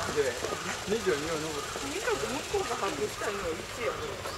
なんで、22は残って。とにかく向こうが把握したいのは1やもん。